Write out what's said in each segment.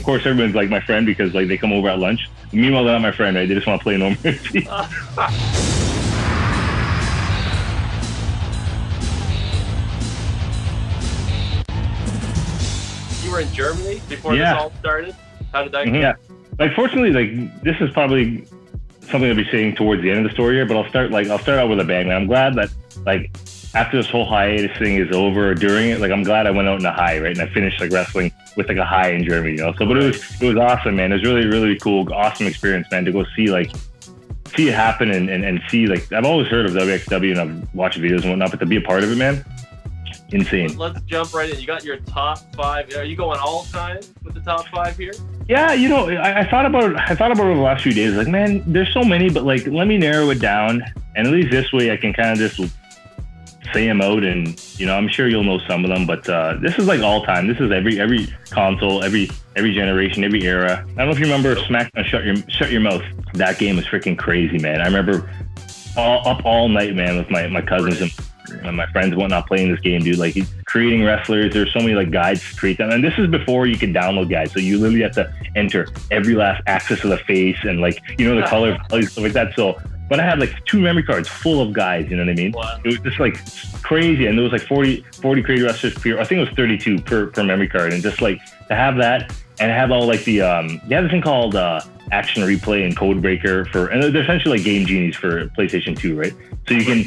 of course, everyone's like my friend because like they come over at lunch. Meanwhile, they're not my friend, right? They just want to play No Mercy. you were in Germany before Yeah. this all started. How did that Mhm. go? Yeah. Like, fortunately, like this is probably something I'll be saying towards the end of the story here. But I'll start like I'll start out with a bang. I'm glad that like after this whole hiatus thing is over, during it, like I'm glad I went out in a high, right? And I finished like wrestling with like a high in Germany, you know. So, but it was it was awesome, man. It was really really cool, awesome experience, man, to go see like see it happen and, and, and see like I've always heard of WXW and I've watched videos and whatnot, but to be a part of it, man, insane. Let's jump right in. You got your top five. Are you going all time with the top five here? Yeah, you know, I, I thought about I thought about it over the last few days. Like, man, there's so many, but like, let me narrow it down, and at least this way, I can kind of just say them out, and you know, I'm sure you'll know some of them. But uh, this is like all time. This is every every console, every every generation, every era. I don't know if you remember SmackDown. Shut your shut your mouth. That game was freaking crazy, man. I remember all up all night, man, with my my cousins and and my friends and whatnot playing this game, dude. Like creating wrestlers. There's so many like guides to create them, and this is before you could download guides. So you literally have to enter every last axis of the face and like you know the color and stuff like that. So when I had like two memory cards full of guys, you know what I mean? Wow. It was just like crazy, and there was like 40, 40 creative wrestlers per. I think it was 32 per per memory card, and just like to have that and have all like the um they have this thing called uh action replay and code breaker for and they're essentially like game genies for PlayStation 2, right? So you can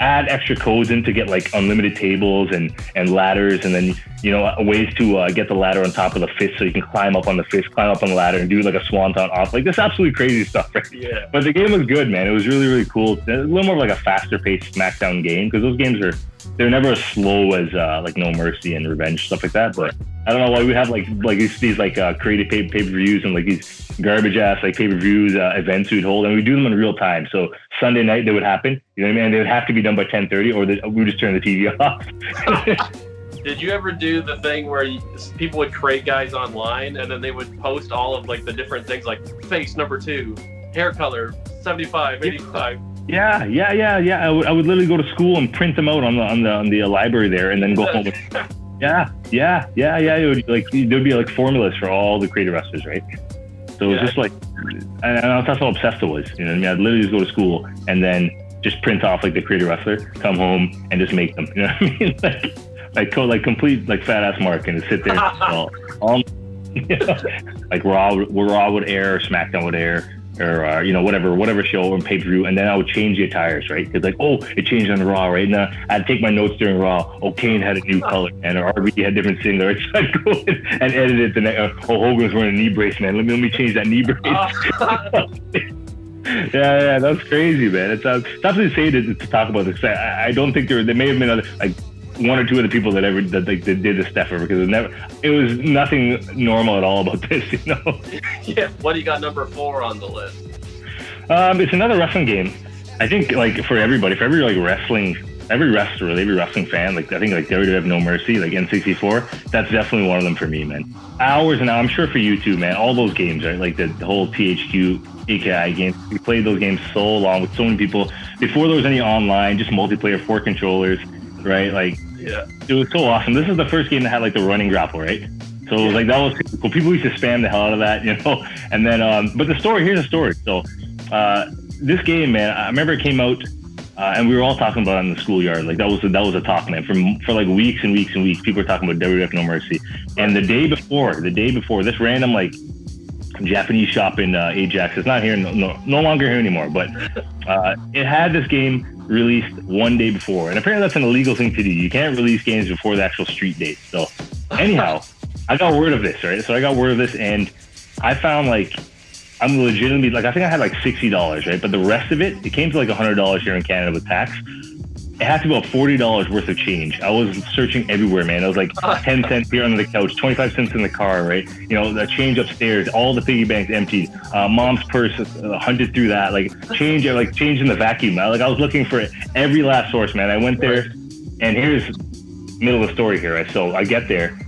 add extra codes in to get like unlimited tables and and ladders and then you know ways to uh, get the ladder on top of the fist so you can climb up on the fist climb up on the ladder and do like a swanton off. Like this absolutely crazy stuff right? Yeah. but the game was good man. It was really really cool. A little more of like a faster paced smackdown game because those games are they're never as slow as uh, like no mercy and revenge stuff like that but i don't know why we have like like these, these like uh, creative pay pay per views and like these garbage ass like pay per views uh, events we'd hold and we do them in real time so sunday night they would happen you know what i mean they would have to be done by 10.30 or the, we would just turn the tv off Did you ever do the thing where you, people would create guys online and then they would post all of like the different things like face number two, hair color 75, 85? Yeah, yeah, yeah, yeah. I would, I would literally go to school and print them out on the on the on the uh, library there, and then go home. With, yeah, yeah, yeah, yeah. It would like there'd be like formulas for all the creative wrestlers, right? So it was Yeah. just like, and, and that's how obsessed I was. You know, I mean, I'd literally just go to school and then just print off like the creative wrestler, come home and just make them. You know what I mean? Like, like, like complete like fat ass Mark and just sit there all, all you know, like Raw, Raw would air, SmackDown would air, or uh, you know whatever, whatever show or pay per view, and then I would change the attires, right? Because like, oh, it changed on Raw, right? And uh, I'd take my notes during Raw. Oh, Kane had a new color, and or RVD had different singlets. So I'd go in and edit it. The next, uh, oh, Hogan's wearing a knee brace, man. Let me let me change that knee brace. yeah, yeah, that's crazy, man. It's uh, it's absolutely insane to, to talk about this. I, I don't think there there may have been other like one or two of the people that ever that like that did this stuff ever because it was never it was nothing normal at all about this, you know. yeah. What do you got number four on the list? Um, it's another wrestling game. I think like for everybody, for every like wrestling, every wrestler, every wrestling fan, like I think like WWF No Mercy, like N64, that's definitely one of them for me, man. Hours and hours, I'm sure for you too, man. All those games, right? Like the, the whole THQ, AKI games. We played those games so long with so many people before there was any online, just multiplayer, four controllers, right? Like Yeah. it was so awesome. This is the first game that had like the running grapple, right? So was like that was cool. People used to spam the hell out of that, you know. And then, um, but the story here's the story. So uh, this game, man, I remember it came out, uh, and we were all talking about it in the schoolyard. Like that was a, that was a talk, man. For for like weeks and weeks and weeks, people were talking about WWF No Mercy. And the day before, the day before, this random like Japanese shop in uh, Ajax. It's not here, no, no, longer here anymore. But uh, it had this game released one day before, and apparently that's an illegal thing to do. You can't release games before the actual street date. So, anyhow, I got word of this, right? So I got word of this, and I found like I'm legitimately like I think I had like sixty dollars, right? But the rest of it, it came to like hundred dollars here in Canada with tax. It had to be about forty dollars worth of change. I was searching everywhere, man. I was like ten cents here under the couch, twenty five cents in the car, right? You know, the change upstairs, all the piggy banks emptied. Uh, mom's purse uh, hunted through that, like change, like change in the vacuum. I, like I was looking for every last source, man. I went there, and here's middle of the story here. Right? So I get there,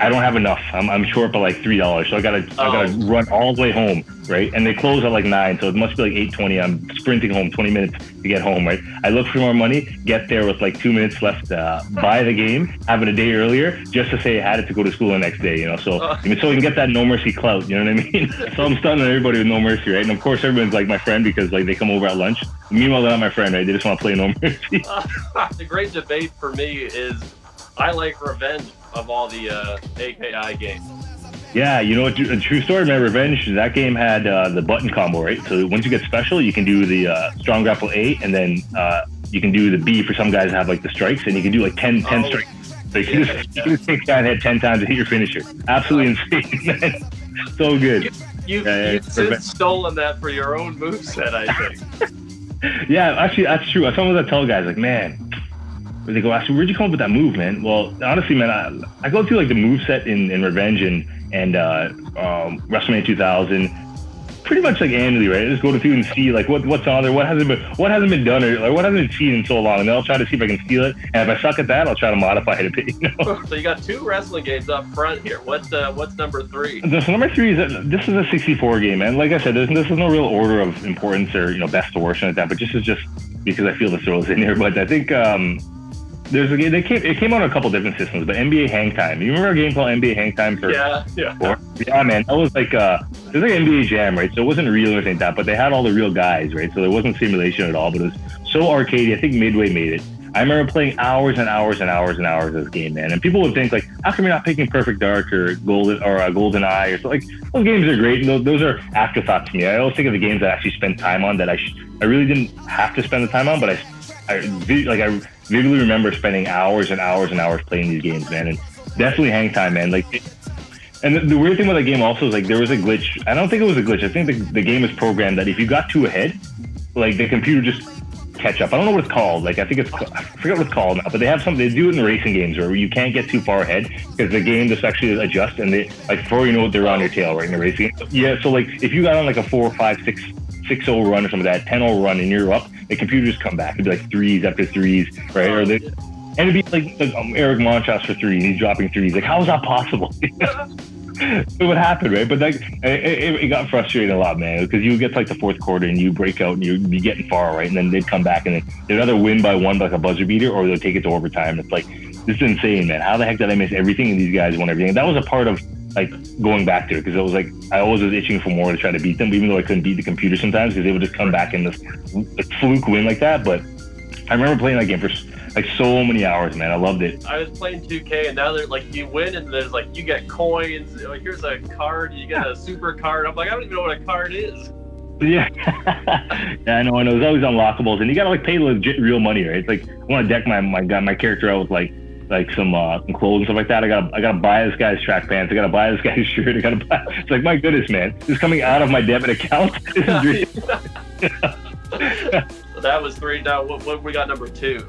I don't have enough. I'm, I'm short by like three dollars, so I gotta I gotta Oh. run all the way home, right? And they close at like nine, so it must be like eight twenty. I'm sprinting home, twenty minutes to get home, right? I look for more money, get there with like two minutes left, uh, buy the game, have it a day earlier, just to say I had it to go to school the next day, you know. So Oh. I mean, so we can get that no mercy clout, you know what I mean? so I'm stunning everybody with no mercy, right? And of course, everyone's like my friend because like they come over at lunch. Meanwhile, they're not my friend, right? They just want to play no mercy. the great debate for me is I like Revenge of all the uh, AKI games. Yeah, you know, tr- a true story. My revenge. That game had uh, the button combo, right? So once you get special, you can do the uh, strong grapple A, and then uh, you can do the B for some guys that have like the strikes, and you can do like 10, 10 Oh, strikes. So you can yeah, just, yeah. you can just take that head ten times and hit your finisher. Absolutely insane, man. So good. You've, Yeah, yeah, you've yeah. since stolen that for your own moveset, I think. Yeah, actually, that's true. I sometimes I tell guys like, man, where they go, actually, where'd you come up with that move, man? Well, honestly, man, I, I go through like the move set in, in Revenge and and uh, um, WrestleMania 2000, pretty much like annually, right? I just go to through and see like what what's on there, what hasn't been what hasn't been done, or like what hasn't been seen in so long, and then I'll try to see if I can steal it. And if I suck at that, I'll try to modify it a bit. You know? so you got two wrestling games up front here. What uh, what's number three? So number three is that this is a 64 game, and like I said, there's, this is no real order of importance or you know best to worst or like that, but this is just because I feel the throws in here. But I think um, there's a game. They came. It came out on a couple different systems, but NBA Hang Time. You remember a game called NBA Hang Time for? Yeah, yeah. Yeah, man. That was like uh, it was like NBA Jam, right? So it wasn't real or anything like that, but they had all the real guys, right? So there wasn't simulation at all, but it was so arcadey. I think Midway made it. I remember playing hours and hours and hours and hours of this game, man. And people would think like, how come you're not picking Perfect Dark or Golden or uh, Golden Eye or so? Like those games are great. And those, those are afterthoughts to me. I always think of the games I actually spent time on that I sh- I really didn't have to spend the time on, but I I like I vividly remember spending hours and hours and hours playing these games, man. And definitely hang time, man. Like. And the, the weird thing with that game also is like there was a glitch. I don't think it was a glitch. I think the, the game is programmed that if you got too ahead, like the computer just catch up. I don't know what it's called. Like I think it's I forget what it's called now, but they have some. They do it in racing games where you can't get too far ahead because the game just actually adjusts and they like before you know it, they're on your tail right in the racing. Yeah, so like if you got on like a four, five, six, six zero run or something like that, 10-0 run and you're up, the computer just come back. It'd be like threes after threes, right? Or they, and it'd be like, like um, Eric Monchas for three, and he's dropping threes. Like, how is that possible? it would happen, right? But like, it, it, got frustrating a lot, man, because you would get to like the fourth quarter and you break out and you'd be getting far, right? And then they'd come back and then they'd either win by one, like a buzzer beater, or they'll take it to overtime. It's like, this is insane, man. How the heck did I miss everything? And these guys won everything. That was a part of like going back to it because it was like I always was itching for more to try to beat them, even though I couldn't beat the computer sometimes because they would just come back in this like, fluke win like that. But I remember playing that game for like so many hours, man. I loved it. I was playing 2K, and now they're like, you win, and there's like, you get coins. Like, here's a card, you get a super card. I'm like, I don't even know what a card is. Yeah, yeah, I know, I know. There's always unlockables, and you gotta like pay legit real money, right? It's like I want to deck my my guy, my character out with like like some uh, clothes and stuff like that. I gotta I gotta buy this guy's track pants. I gotta buy this guy's shirt. I gotta buy. It's like my goodness, man, this is coming out of my debit account. This is ridiculous. so that was three. Now, what, what we got number two?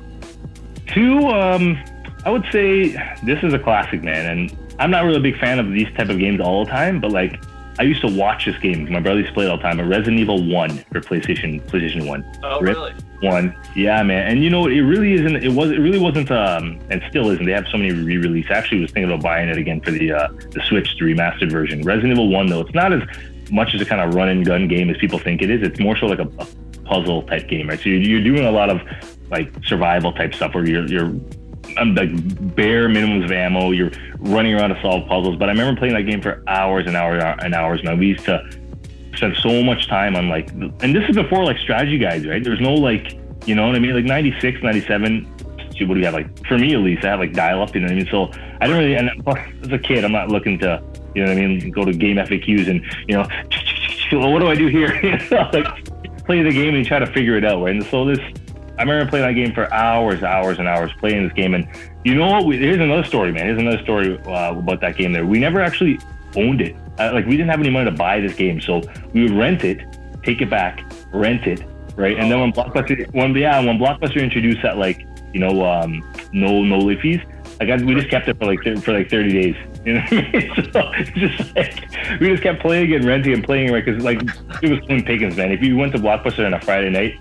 Two, um, I would say this is a classic, man. And I'm not really a big fan of these type of games all the time, but like I used to watch this game. My brother used to play it all the time. A Resident Evil One for PlayStation PlayStation One. Oh, Rip. really? One, yeah, man. And you know, it really isn't. It was. It really wasn't. Um, and still isn't. They have so many re-releases. I actually was thinking about buying it again for the uh, the Switch, the remastered version. Resident Evil One, though, it's not as much as a kind of run and gun game as people think it is. It's more so like a, a puzzle type game, right? So you're, you're doing a lot of like survival type stuff where you're you're um, like bare minimums of ammo. You're running around to solve puzzles. But I remember playing that game for hours and hours and hours. Man, we used to spend so much time on like, and this is before like strategy guides, right? There's no like, you know what I mean? Like 96, 97. shoot, What do we have? Like for me at least, I had like dial up. You know what I mean? So I didn't really. And plus, as a kid, I'm not looking to, you know what I mean? Go to game FAQs and you know, well, what do I do here? Like play the game and try to figure it out, right? And so this, I remember playing that game for hours, hours, and hours playing this game. And you know what? We, here's another story, man. Here's another story uh, about that game. There, we never actually owned it. Uh, like we didn't have any money to buy this game, so we would rent it, take it back, rent it, right? And then when Blockbuster, when yeah, when Blockbuster introduced that like you know um, no no late fees, like I, we just kept it for like for like 30 days. You know what I mean? So just like we just kept playing and renting and playing, right? Because like it was slim pickings, man. If you went to Blockbuster on a Friday night,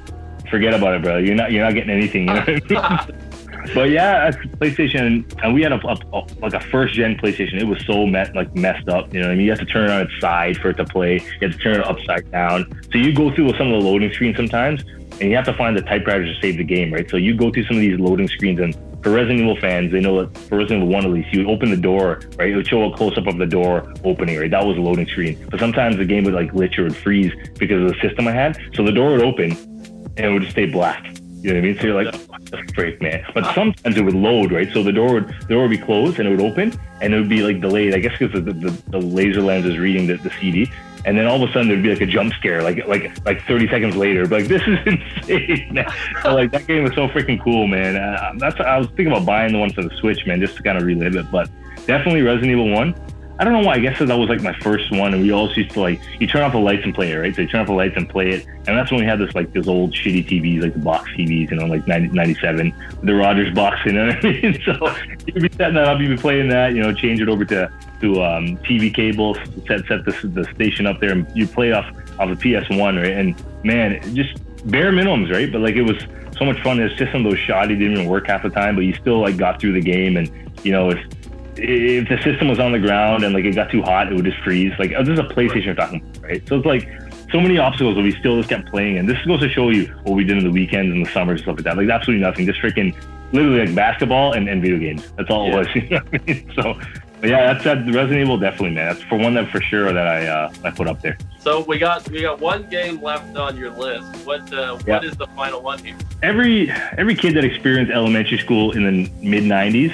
forget about it, bro. You're not you're not getting anything. You know what I mean? but yeah, PlayStation, and we had a, a, a, like a first gen PlayStation. It was so met, like messed up. You know, what I mean, you have to turn it on its side for it to play. You have to turn it upside down. So you go through some of the loading screens sometimes, and you have to find the typewriter to save the game, right? So you go through some of these loading screens, and for Resident Evil fans, they know that for Resident Evil One at least, you would open the door, right? It would show a close up of the door opening, right? That was a loading screen. But sometimes the game would like glitch or would freeze because of the system I had. So the door would open, and it would just stay black. You know what I mean? So you're like, what the frick, man? But sometimes it would load, right? So the door would the door would be closed and it would open, and it would be like delayed. I guess because the, the, the laser lens is reading the, the CD, and then all of a sudden there'd be like a jump scare, like like like 30 seconds later. But like this is insane. So like that game was so freaking cool, man. Uh, that's I was thinking about buying the one for the Switch, man, just to kind of relive it. But definitely Resident Evil One. I don't know why. I guess that was like my first one, and we always used to like you turn off the lights and play it, right? So you turn off the lights and play it, and that's when we had this like this old shitty TVs, like the box TVs, you know, like 90, 97, the Rogers box, you know what I mean? So you'd be setting that up, you'd be playing that, you know, change it over to to um, TV cable, set set the, the station up there, and you play off off a PS1, right? And man, just bare minimums, right? But like it was so much fun. It's just some of those shoddy didn't even work half the time, but you still like got through the game, and you know, it's if the system was on the ground and like it got too hot, it would just freeze. Like oh, this is a PlayStation you're talking about, right? So it's like so many obstacles, but we still just kept playing. And this goes to show you what we did in the weekends and the summers and stuff like that. Like absolutely nothing, just freaking literally like basketball and, and video games. That's all yeah. it was. You know I mean? So. Yeah, that's that. Resident Evil definitely, man. That's for one that for sure that I uh, I put up there. So we got we got one game left on your list. What uh, what yeah. is the final one here? Every every kid that experienced elementary school in the mid '90s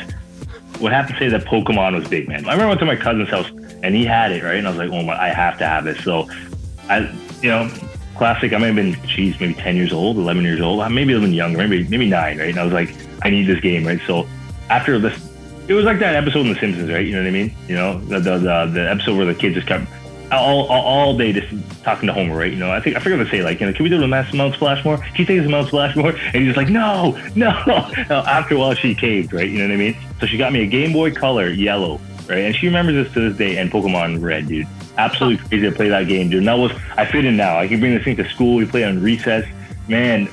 would have to say that Pokemon was big, man. I remember I went to my cousin's house and he had it, right? And I was like, oh my, I have to have this. So I, you know, classic. I might have been, geez, maybe 10 years old, 11 years old, maybe even younger, maybe, maybe nine, right? And I was like, I need this game, right? So after this, it was like that episode in The Simpsons, right? You know what I mean? You know, the, the, the, the episode where the kids just kept all, all, all, day just talking to Homer, right? You know, I think I forgot to say like, you know, can we do the Mount Splashmore? Can you take us to Mount Splashmore? And he's just like, no, no. After a while, she caved, right? You know what I mean? So she got me a Game Boy Color yellow, right? And she remembers this to this day. And Pokemon Red, dude, absolutely crazy to play that game, dude. And that was I fit in now. I can bring this thing to school. We play on recess, man.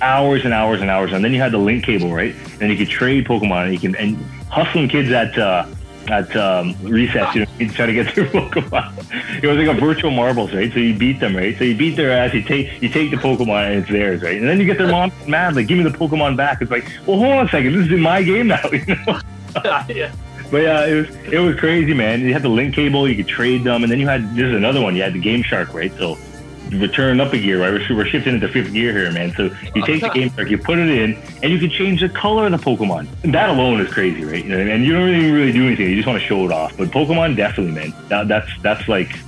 Hours and hours and hours, and then you had the link cable, right? And you could trade Pokemon, and you can and hustling kids at. Uh, at um, recess, you know, you try to get their Pokemon. It was like a virtual marbles, right? So you beat them, right? So you beat their ass, you take you take the Pokemon and it's theirs, right? And then you get their mom mad, like, give me the Pokemon back. It's like, well, hold on a second, this is in my game now, you know? yeah. But yeah, it was it was crazy, man. You had the link cable, you could trade them, and then you had this is another one. You had the Game Shark, right? So return up a gear, right? We're, we're shifting into fifth gear here, man. So you oh, take the game Shark, you put it in, and you can change the color of the Pokemon. And that alone is crazy, right? You know, and you don't really really do anything. You just want to show it off. But Pokemon, definitely, man. That, that's that's like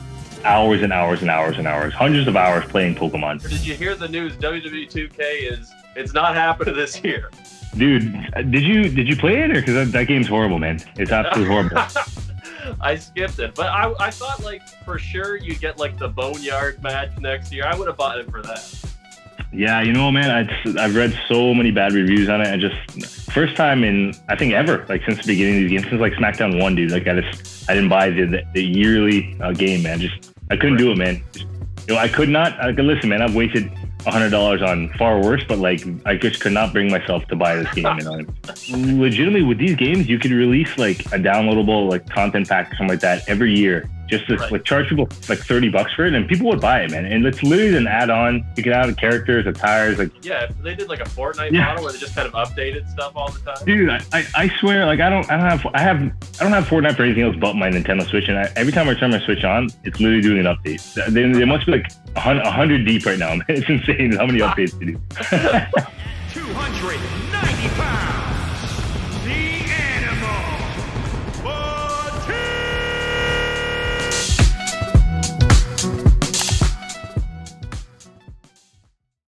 hours and hours and hours and hours, hundreds of hours playing Pokemon. Did you hear the news? WWE 2K is it's not happening this year. Dude, did you did you play it or because that, that game's horrible, man? It's absolutely horrible. I skipped it, but I, I thought like for sure you'd get like the boneyard match next year. I would have bought it for that. Yeah, you know, man, I, I've read so many bad reviews on it. I just first time in I think ever like since the beginning of these games, since like SmackDown One, dude. Like I just I didn't buy the the, the yearly uh, game, man. Just I couldn't do it, man. Just, you know, I could not. I could listen, man. I've wasted hundred dollars on far worse, but like I just could not bring myself to buy this game. Legitimately with these games, you could release like a downloadable like content pack something like that every year just to right. like charge people like 30 bucks for it and people would buy it man. And it's literally an add-on. You can add characters attires like yeah they did like a fortnite yeah. model where they just kind of updated stuff all the time. Dude I, I, I, swear like i don't i don't have i have i don't have fortnite for anything else but my nintendo switch and I, every time i turn my switch on it's literally doing an update. They, they must be like 100 deep right now man. It's insane how many updates they do. 290 pounds